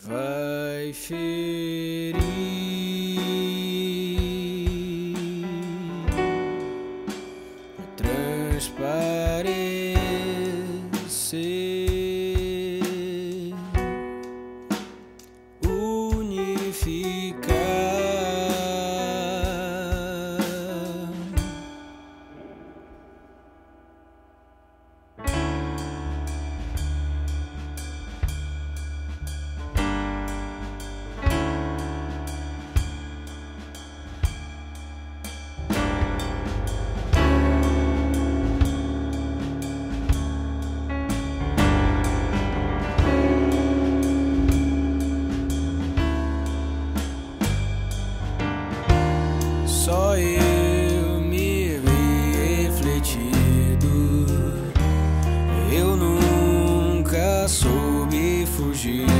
vai ferir transparecer, unificar. Eu me vi refletido. Eu nunca soube fugir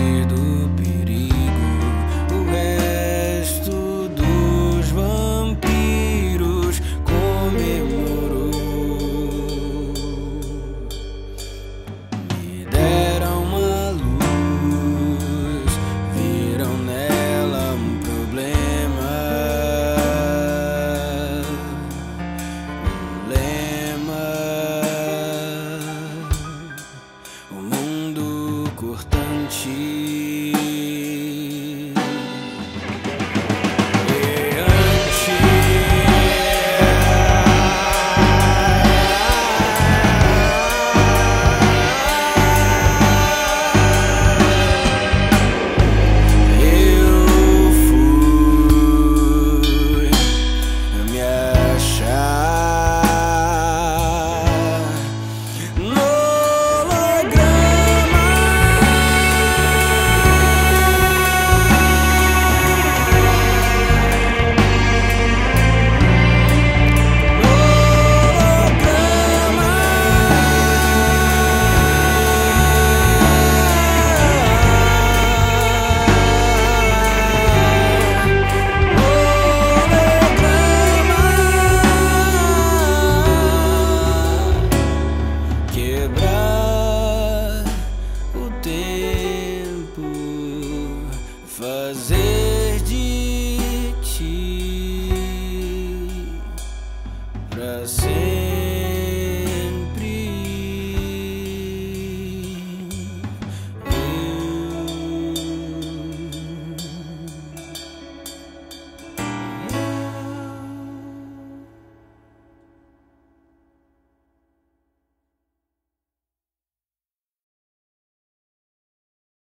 quebrar o tempo, fazer de ti pra sempre.